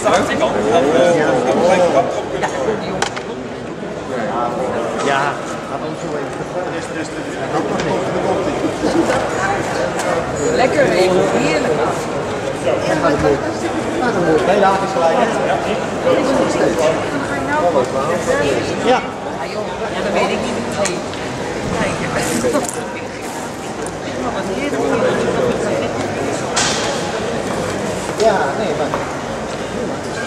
staat ik al. Ja, gaat ook zo even. Lekker even, heerlijk. Laat is gelijk. Ja. Ja ja, dat weet ik niet. Heerlijk. Ja, nee, maar.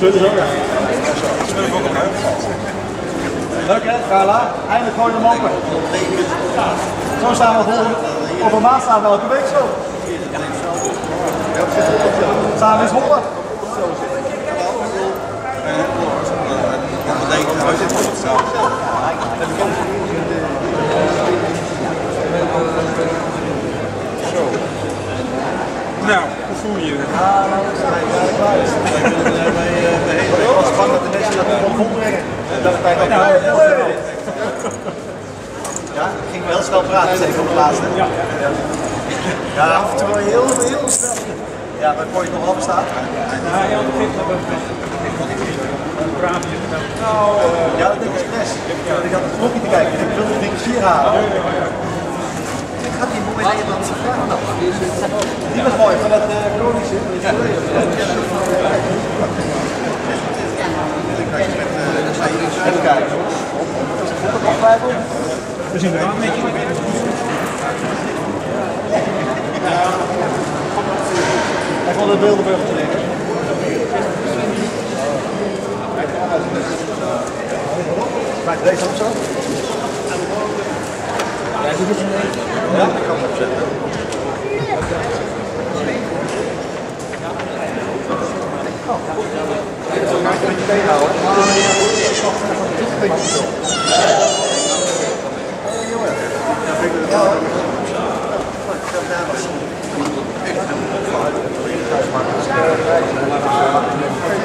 Leuk hè, Gala? Eindelijk gewoon de moppen. Zo staan we volgende. Over een maand staan we elke week zo. Samen is Holland. Nou, hoe voel je je? Ik was bang dat de mensen dat niet kon brengen. Dat het bij elkaar Ja, ik ging wel snel praten, zeker op de laatste. Ja, ja af en toe wel heel, heel snel. Ja, maar voor je nog wel bestaat. Ja, dat denk ik expres. Ik had het knopje te kijken, ik wilde de hier halen. Had die mooi. Die was mooi, van dat uh, Koningsje. Even We zien er een beetje. Hij vond het beelden terug te nemen. Maak deze ook zo? Ja, ik kan het tegenhouden.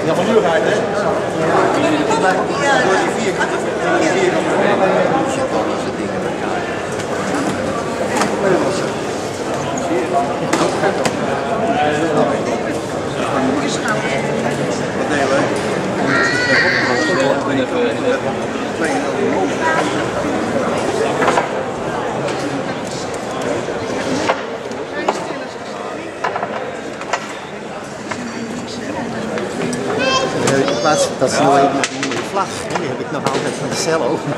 Ja, van nu rijden, hè? Door die vier kanten. Die vier Wat deden wij? In plaats dat is nou even mooie vlag. Die heb ik nog altijd van de cel over.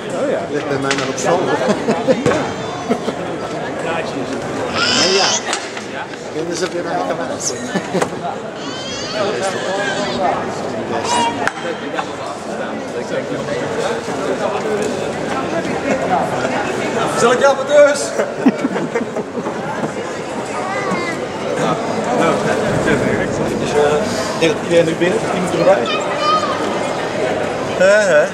Ligt bij mij nog op zolder. En ja, kunnen ze weer aan de kant. Zal ik jou dus? Ik denk dat iedereen nu binnen, moet erbij. Hè.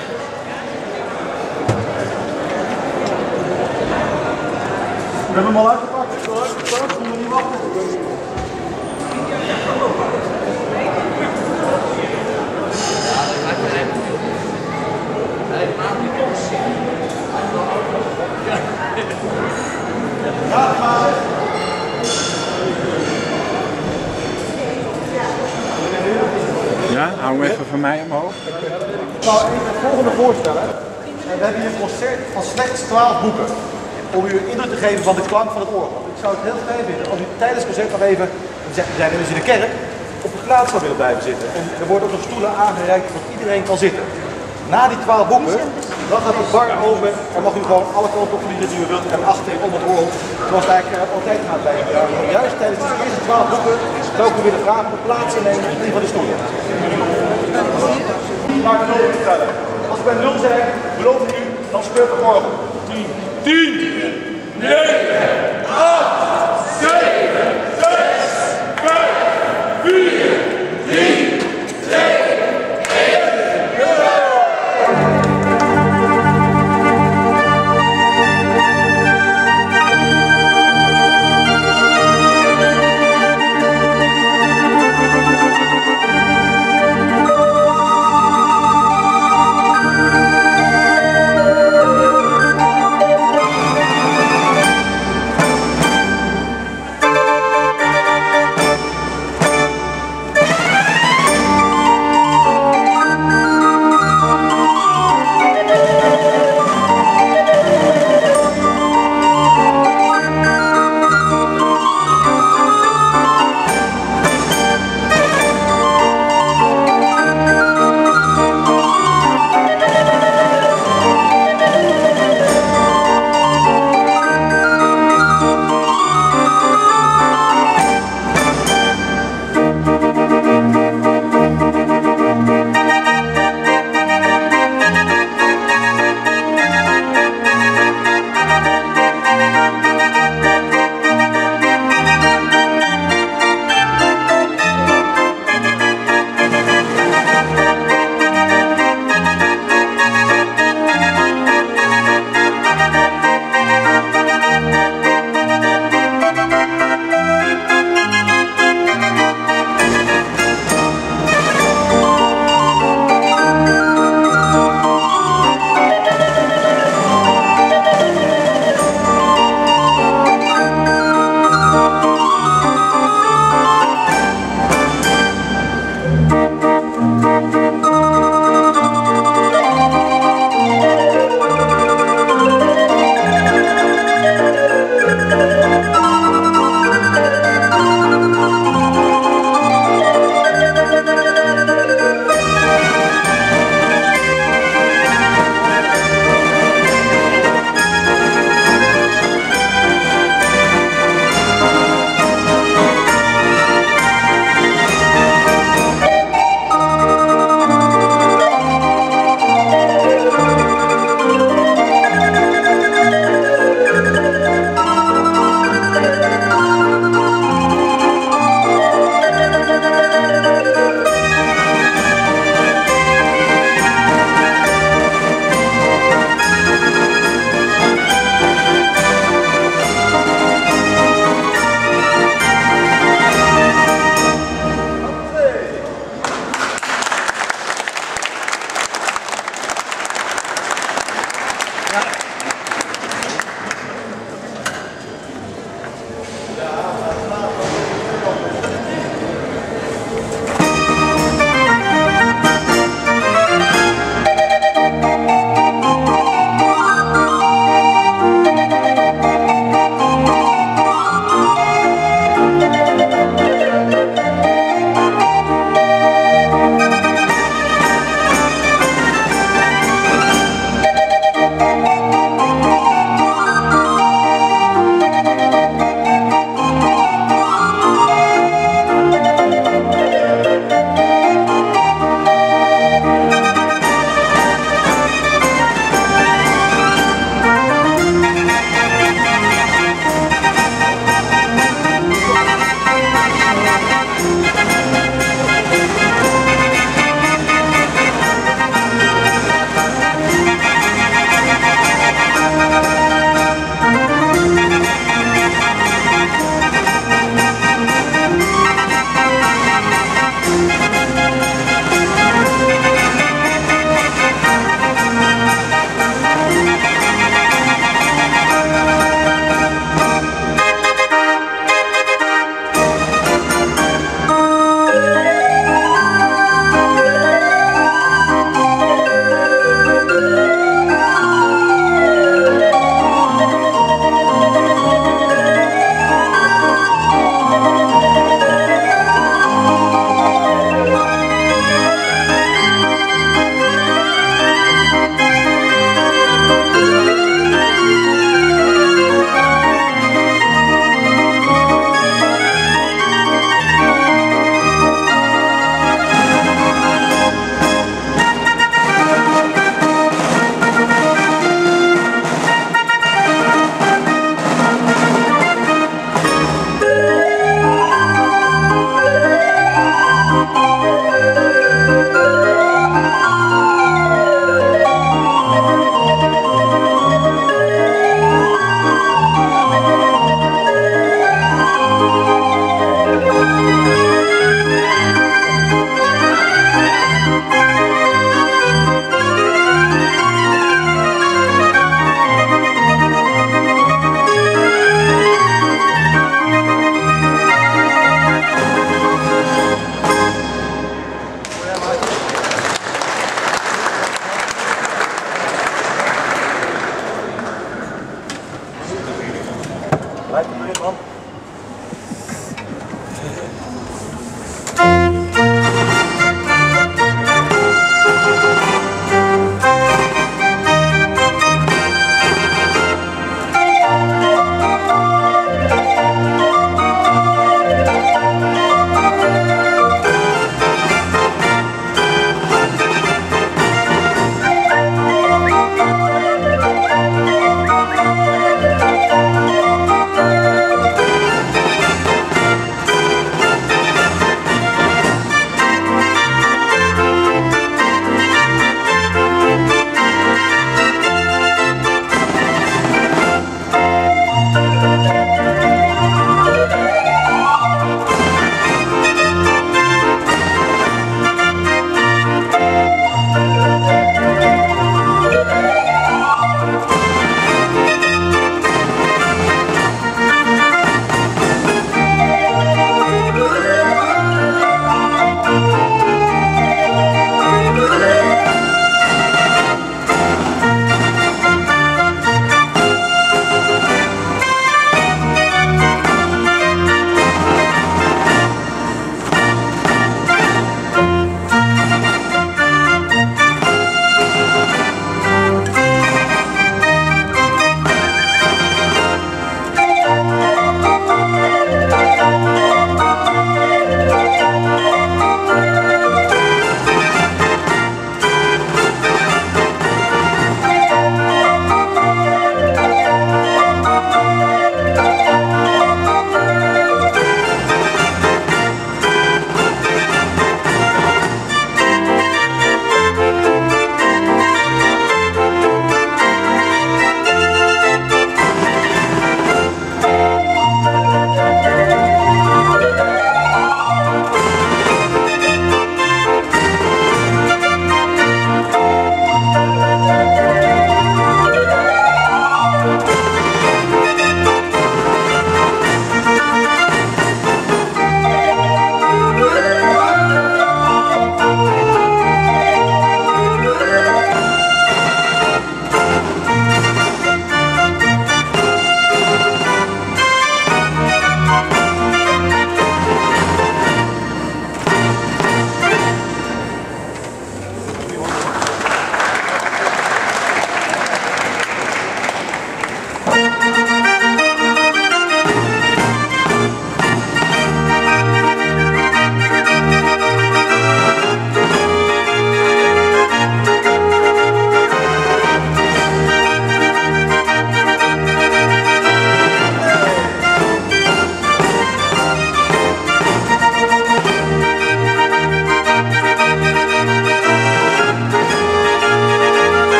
We hebben hem al uitgepakt. We moeten niet wachten. Ja, hou hem even van mij omhoog. Ik zou even het volgende voorstellen. En we hebben hier een concert van slechts 12 boeken. Om u een indruk te geven van de klank van het orgel. Ik zou het heel fijn vinden als u tijdens het concert nog even, zijn immers in de kerk, op de plaats zou willen blijven zitten. En er worden ook nog stoelen aangereikt dat iedereen kan zitten. Na die 12 boeken, dan gaat de bar open en mag u gewoon alle kanten op die u wilt en achter om het orgel. Zoals het eigenlijk eh, altijd gaat bij Juist tijdens de eerste 12 boeken zou ik u willen vragen om plaats te nemen in een van de stoelen. Maar ik wil u vertellen. Als we bij 0 zijn, beloof ik u, dan speelt het orgel. 10, 10, 9, 8,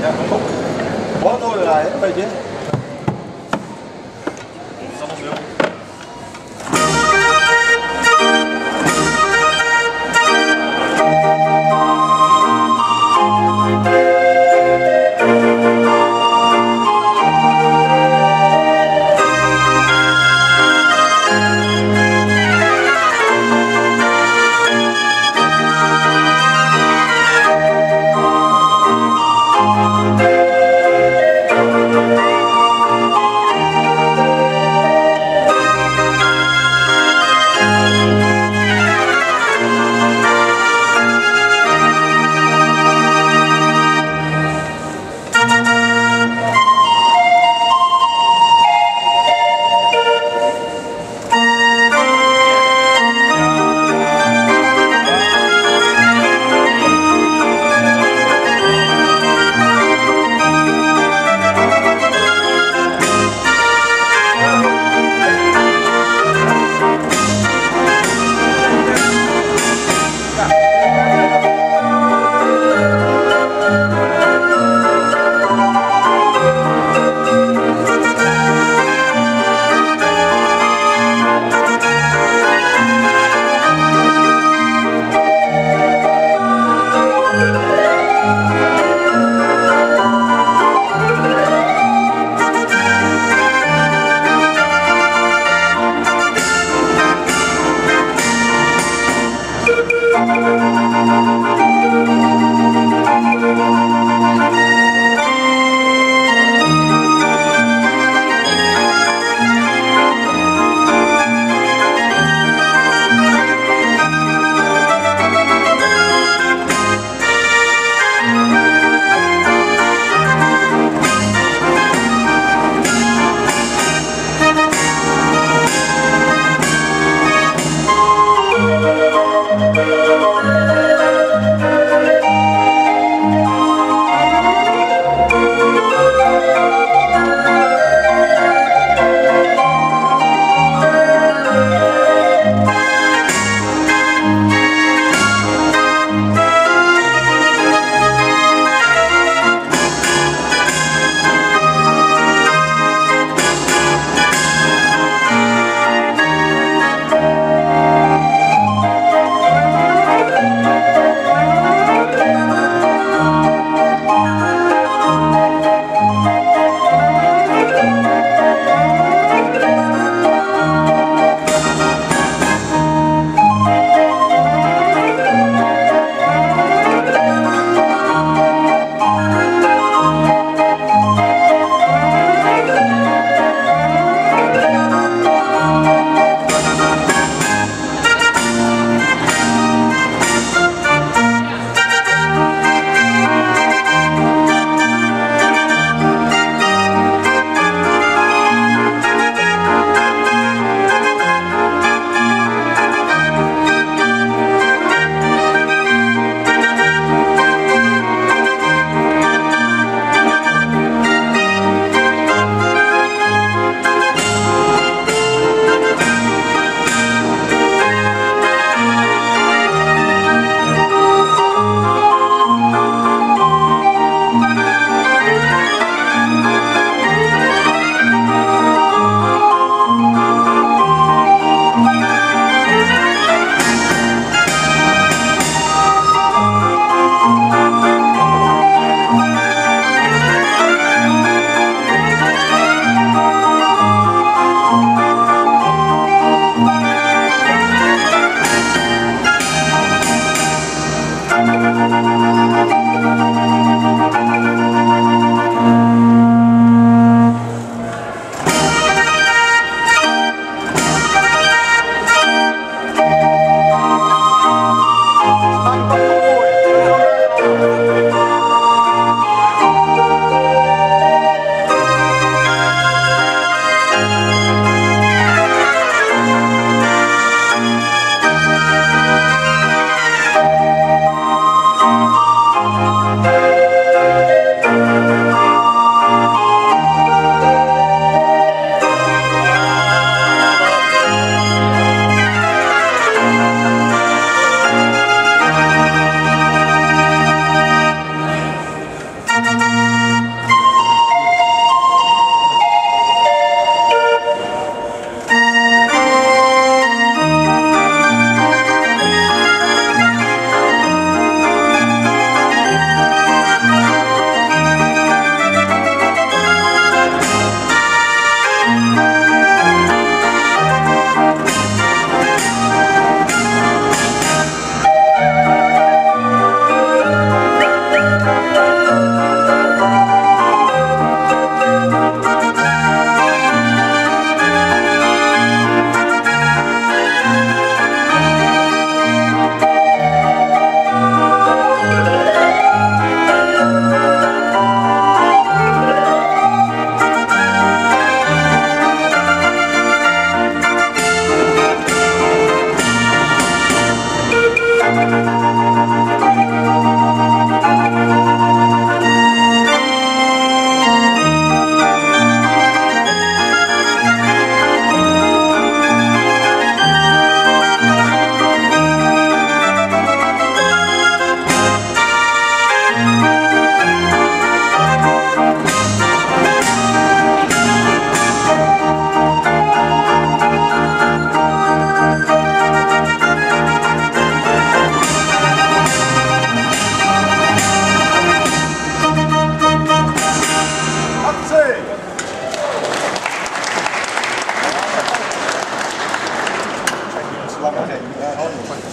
Ja, moet je Wat door rijden, weet je?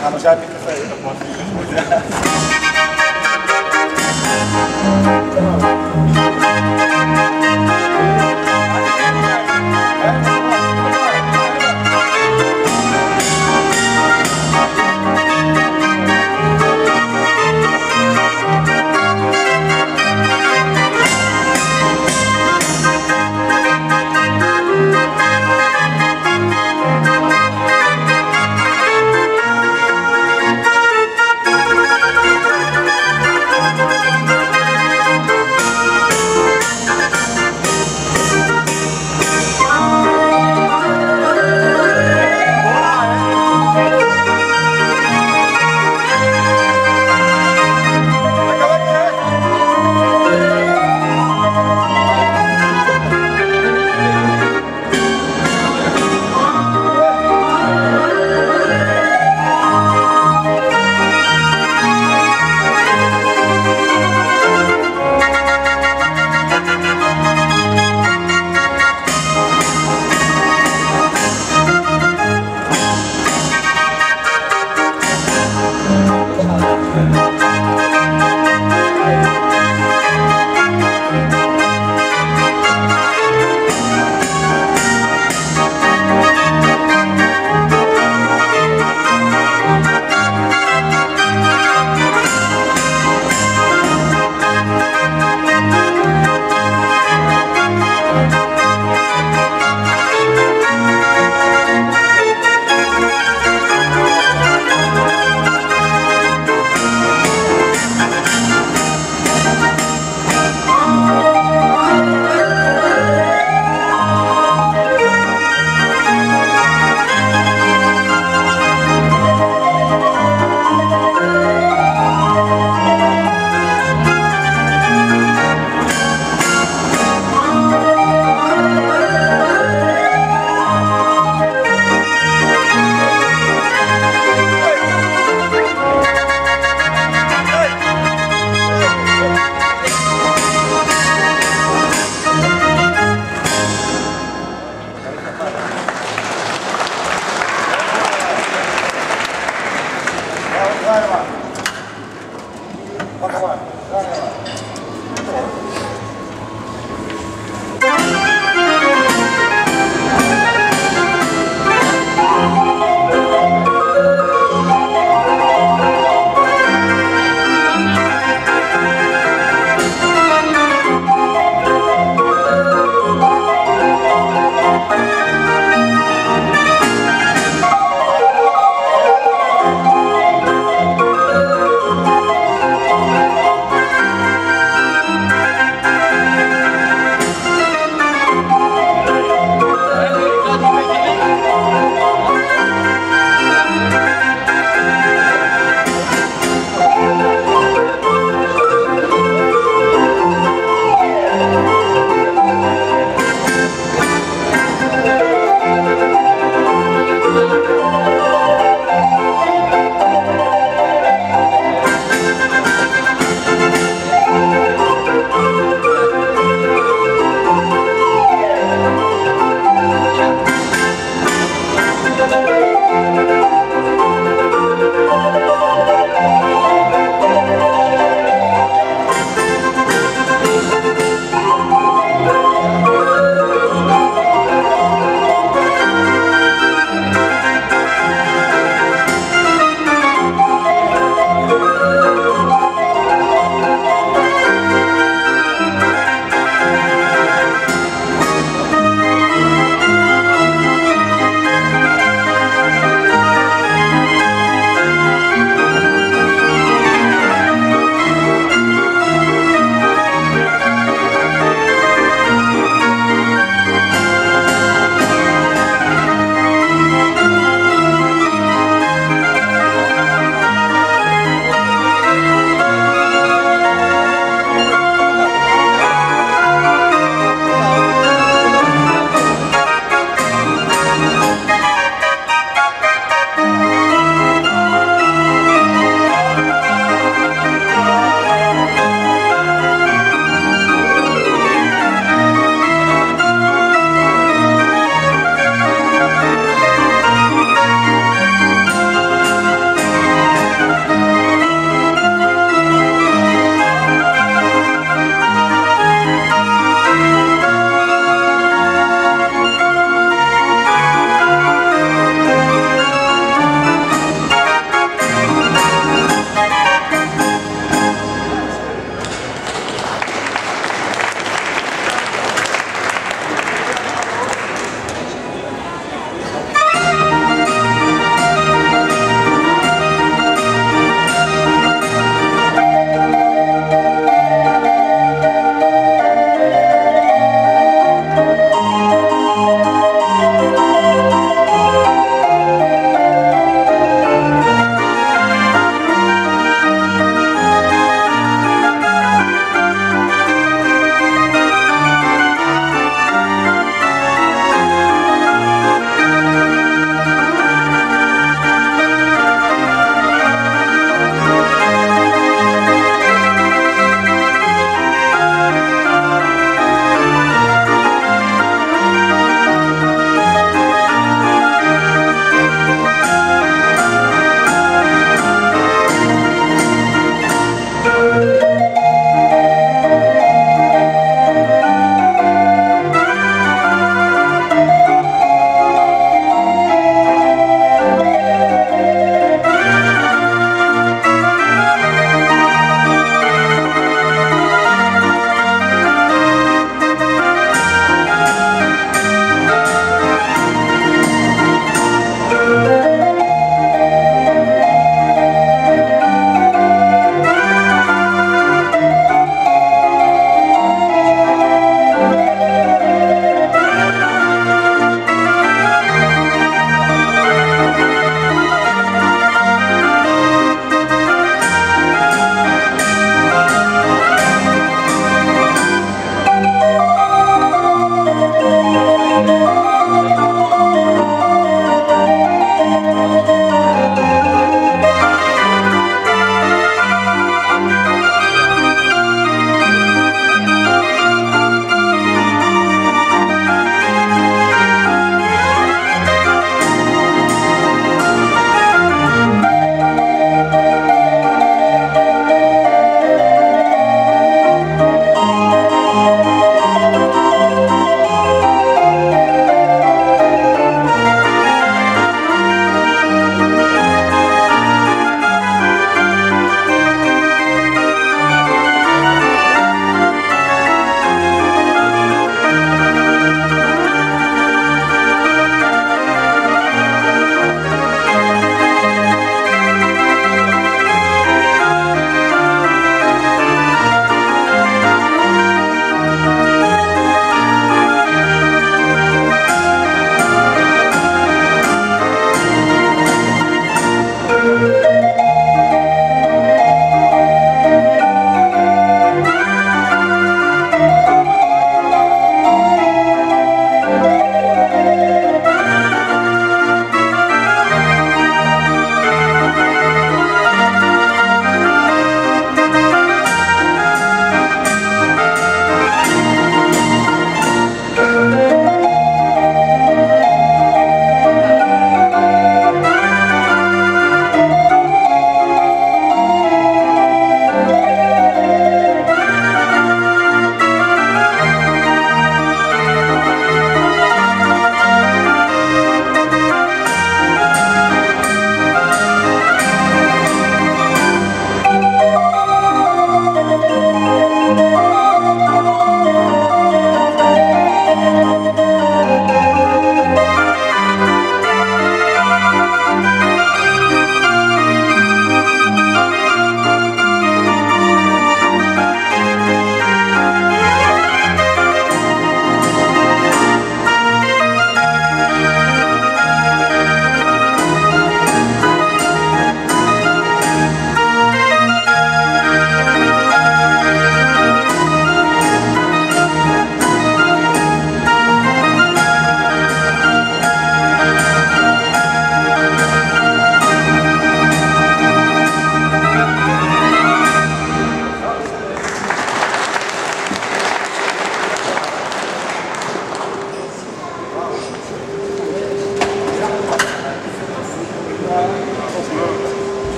Gaan we zuipen in café.